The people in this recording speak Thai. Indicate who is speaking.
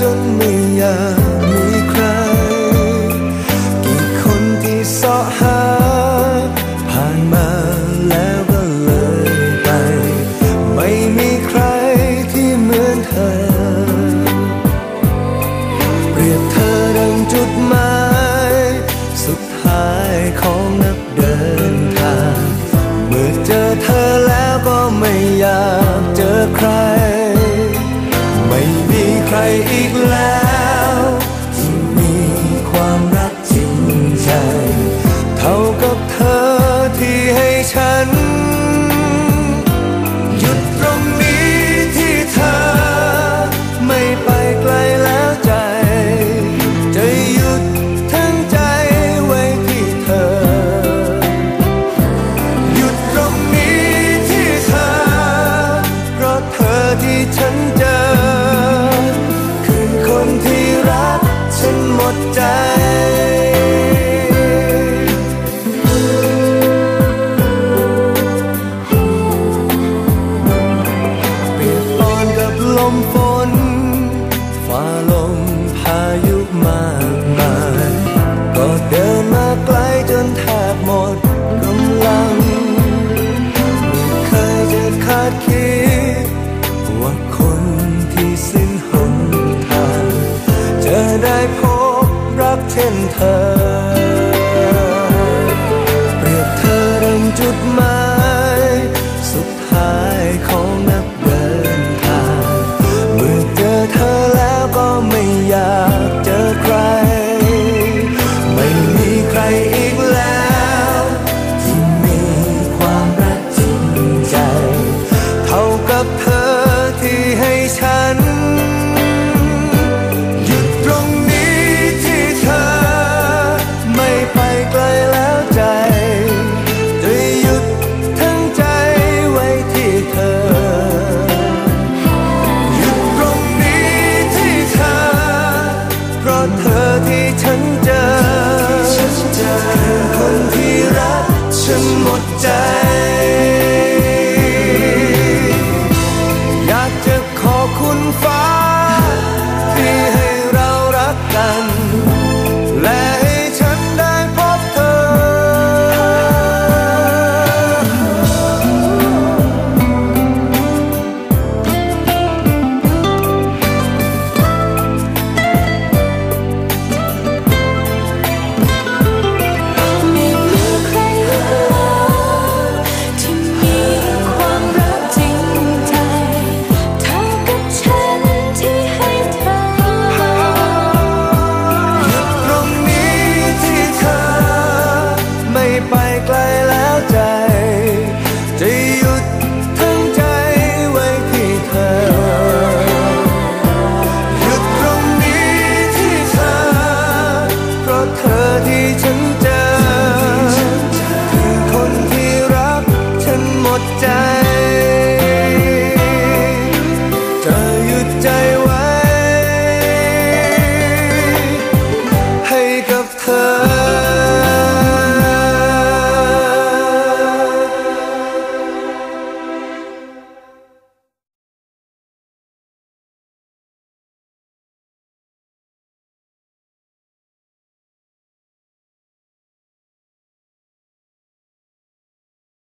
Speaker 1: จนไม่อยากมีใคร กี่คนที่เสาะหา ผ่านมาแล้วก็เลยไป ไม่มีใครที่เหมือนเธอ เปรียบเธอดังจุดหมาย ว่าลมพายุมากมายก็เดินมาไกลจนแทบหมดกำลังไม่เคยจะคาดคิด ว่าคนที่สิ้นหนทางจะได้พบรักเช่นเธอ ฉัน หยุดตรงนี้ที่เธอ ไม่ไปไกลแล้วใจจะหยุดทั้งใจไว้ที่เธอ หยุดตรงนี้ที่เธอ เพราะเธอที่ฉันเจอคือคนที่รักฉัน day